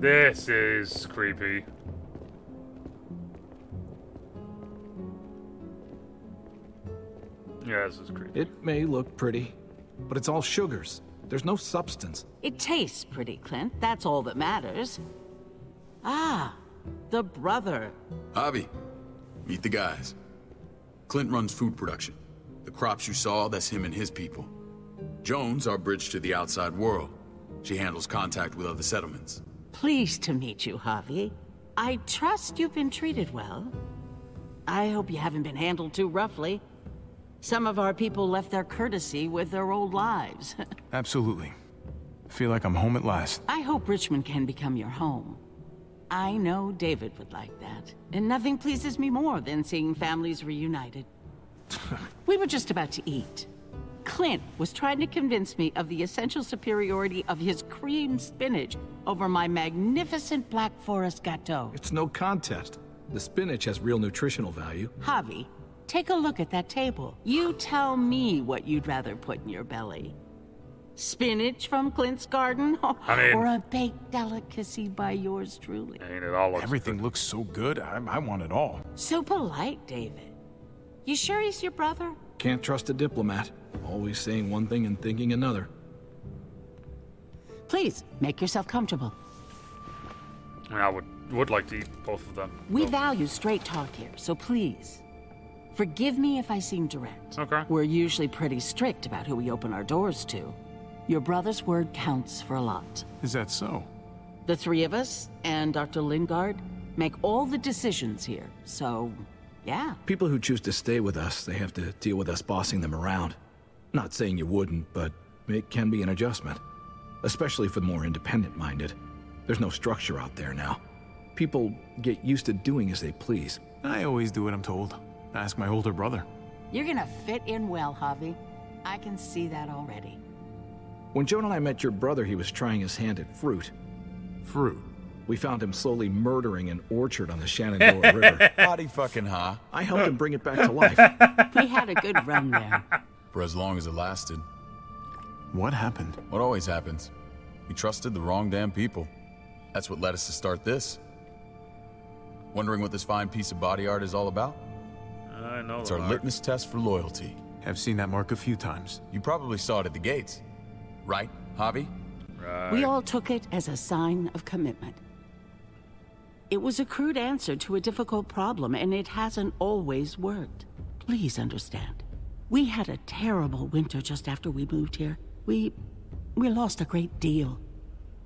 This is creepy. Yeah, this is creepy. It may look pretty, but it's all sugars. There's no substance. It tastes pretty, Clint. That's all that matters. Ah, the brother. Javi, meet the guys. Clint runs food production. The crops you saw, that's him and his people. Joan's, our bridge to the outside world. She handles contact with other settlements. Pleased to meet you, Javi. I trust you've been treated well. I hope you haven't been handled too roughly. Some of our people left their courtesy with their old lives. Absolutely. Feel like I'm home at last. I hope Richmond can become your home. I know David would like that. And nothing pleases me more than seeing families reunited. we were just about to eat. Clint was trying to convince me of the essential superiority of his cream spinach over my magnificent Black Forest gâteau. It's no contest. The spinach has real nutritional value. Javi, take a look at that table. You tell me what you'd rather put in your belly. Spinach from Clint's garden, I mean- or a baked delicacy by yours truly. I mean, it all looks Everything good. looks so good. I, I want it all. So polite, David. You sure he's your brother? Can't trust a diplomat. Always saying one thing and thinking another. Please, make yourself comfortable. I, mean, I would would like to eat both of them. We So- value straight talk here, so please. Forgive me if I seem direct. Okay. We're usually pretty strict about who we open our doors to. Your brother's word counts for a lot. Is that so? The three of us and Dr. Lingard make all the decisions here, so yeah. People who choose to stay with us, they have to deal with us bossing them around. Not saying you wouldn't, but it can be an adjustment. Especially for the more independent-minded. There's no structure out there now. People get used to doing as they please. I always do what I'm told. Ask my older brother. You're gonna fit in well, Javi. I can see that already. When Joan and I met your brother, he was trying his hand at fruit. Fruit. We found him slowly murdering an orchard on the Shenandoah River. Howdy fucking ha. I helped him bring it back to life. We had a good run there. For as long as it lasted. What happened? What always happens. We trusted the wrong damn people. That's what led us to start this. Wondering what this fine piece of body art is all about? I know. It's our mark. litmus test for loyalty. I've seen that mark a few times. You probably saw it at the gates. Right, Javi? Right. We all took it as a sign of commitment. It was a crude answer to a difficult problem, and it hasn't always worked. Please understand. We had a terrible winter just after we moved here. We. we lost a great deal.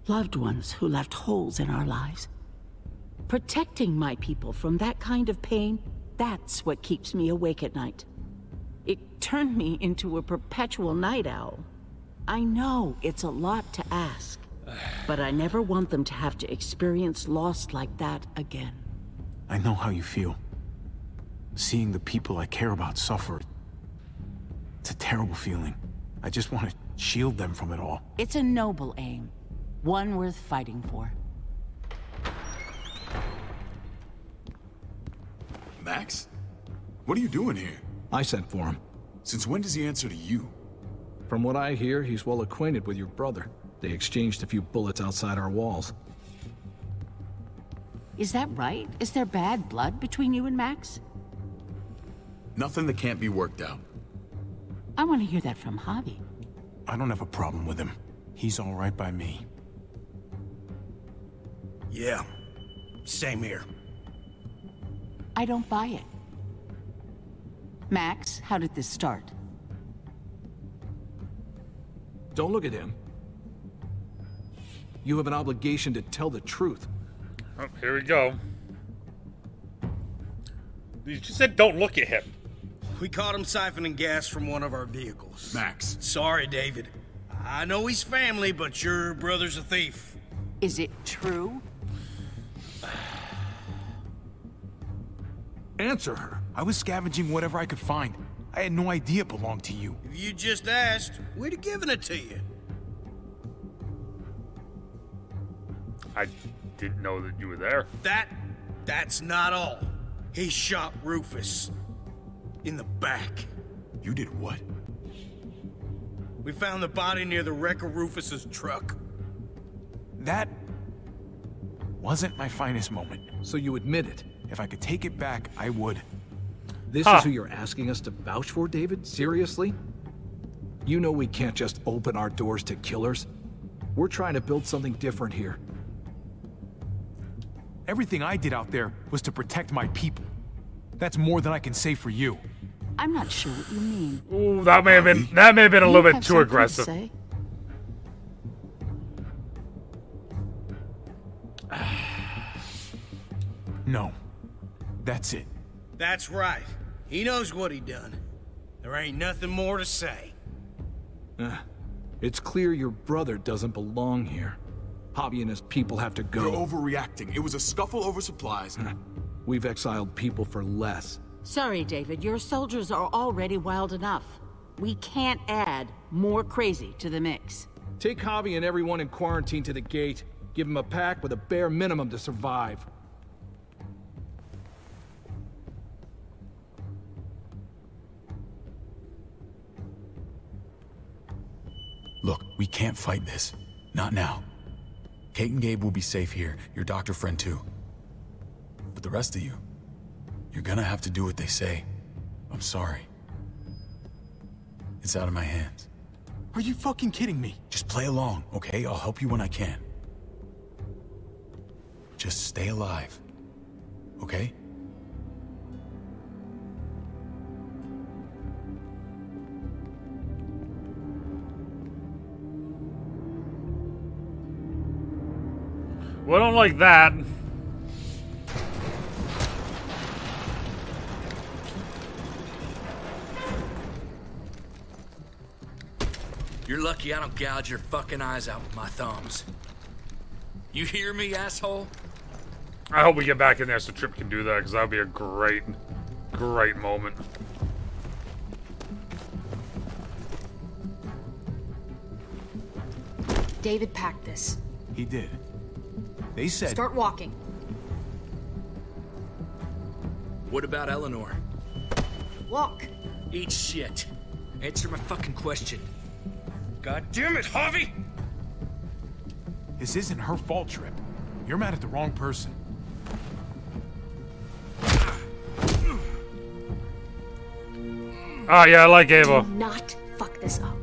Loved ones who left holes in our lives. Protecting my people from that kind of pain, that's what keeps me awake at night. It turned me into a perpetual night owl. I know it's a lot to ask, but I never want them to have to experience loss like that again. I know how you feel. Seeing the people I care about suffer. It's a terrible feeling. I just want to shield them from it all. It's a noble aim, one worth fighting for. Max? What are you doing here? I sent for him. Since when does he answer to you? From what I hear, he's well acquainted with your brother. They exchanged a few bullets outside our walls. Is that right? Is there bad blood between you and Max? Nothing that can't be worked out. I want to hear that from Javi. I don't have a problem with him. He's all right by me. Yeah, same here. I don't buy it. Max, how did this start? Don't look at him. You have an obligation to tell the truth. Oh, here we go. You just said don't look at him. We caught him siphoning gas from one of our vehicles. Max. Sorry, David. I know he's family, but your brother's a thief. Is it true? Answer her. I was scavenging whatever I could find. I had no idea it belonged to you. If you just asked, we'd have given it to you. I didn't know that you were there. That, that's not all. He shot Rufus. In the back. You did what? We found the body near the wreck of Rufus's truck. That wasn't my finest moment. So you admit it. If I could take it back, I would. This Huh. is who you're asking us to vouch for, David? Seriously? You know we can't just open our doors to killers. We're trying to build something different here. Everything I did out there was to protect my people. That's more than I can say for you. I'm not sure what you mean. Ooh, that may have been that may have been a You little bit have too something to aggressive. say? No. That's it. That's right. He knows what he done. There ain't nothing more to say. Uh, it's clear your brother doesn't belong here. Javi and his people have to go. You're go. overreacting. It was a scuffle over supplies. We've exiled people for less. Sorry, David. Your soldiers are already wild enough. We can't add more crazy to the mix. Take Javi and everyone in quarantine to the gate. Give them a pack with a bare minimum to survive. Look, we can't fight this. Not now. Kate and Gabe will be safe here, your doctor friend too. But the rest of you, you're gonna have to do what they say. I'm sorry. It's out of my hands. Are you fucking kidding me? Just play along, okay? I'll help you when I can. Just stay alive. Okay? Well, I don't like that. You're lucky I don't gouge your fucking eyes out with my thumbs. You hear me, asshole? I hope we get back in there so Trip can do that because that would be a great, great moment. David packed this. He did. They said Start walking. What about Eleanor? Walk. Eat shit. Answer my fucking question. God damn it, Harvey! this isn't her fault, Trip. You're mad at the wrong person. Ah, yeah, I like Ava. Do not fuck this up.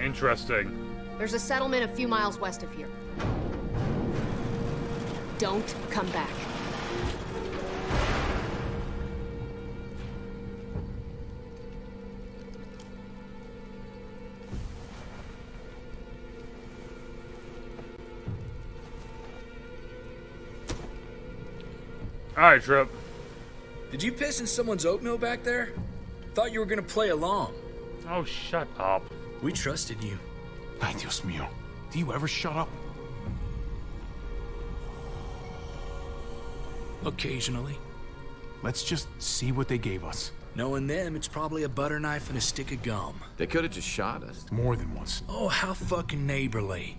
Interesting. There's a settlement a few miles west of here. Don't come back. All right, Trip. Did you piss in someone's oatmeal back there? Thought you were gonna play along. Oh, shut up. We trusted you. Ay, Dios mío. Do you ever shut up? Occasionally. Let's just see what they gave us. Knowing them, it's probably a butter knife and a stick of gum. They could have just shot us. More than once. Oh, how fucking neighborly.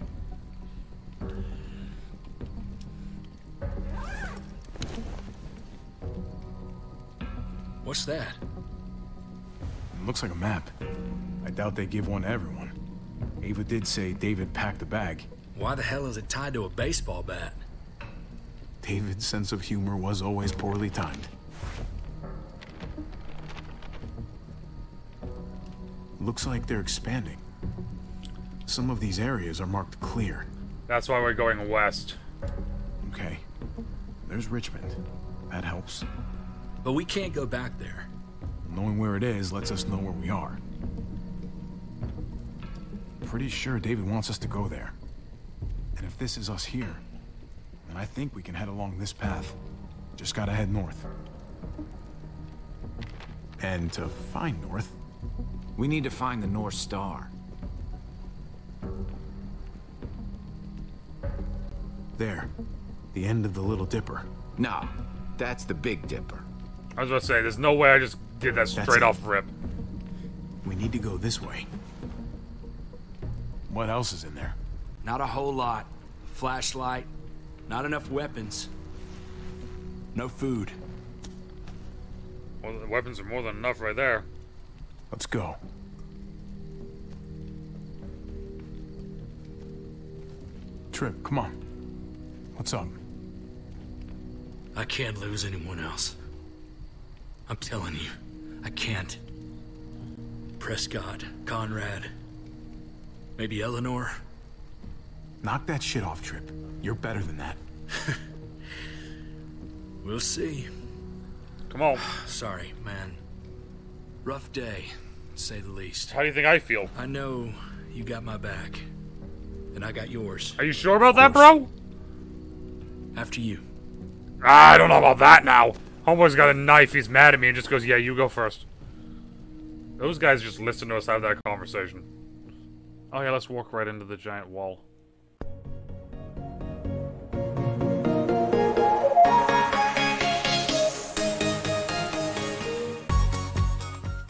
What's that? It looks like a map. I doubt they give one to everyone. Ava did say David packed the bag. Why the hell is it tied to a baseball bat? David's sense of humor was always poorly timed. Looks like they're expanding. Some of these areas are marked clear. That's why we're going west. Okay. There's Richmond. That helps. But we can't go back there. Knowing where it is lets us know where we are. Pretty sure David wants us to go there. And if this is us here, then I think we can head along this path. Just gotta head north. And to find north, We need to find the North Star. there. The end of the Little Dipper. No, that's the Big Dipper. I was about to say, there's no way I just did that That's straight it. off rip. We need to go this way. What else is in there? Not a whole lot. Flashlight. Not enough weapons. No food. Well, the weapons are more than enough right there. Let's go. Trip, come on. What's up? I can't lose anyone else. I'm telling you, I can't. Prescott, Conrad, maybe Eleanor. Knock that shit off, Trip. You're better than that. We'll see. Come on. Sorry, man. Rough day, to say the least. How do you think I feel? I know you got my back, and I got yours. Are you sure about that, bro? After you. I don't know about that now. Homeboy's got a knife. He's mad at me and just goes, "Yeah, you go first. Those guys just listen to us have that conversation. Oh yeah, let's walk right into the giant wall.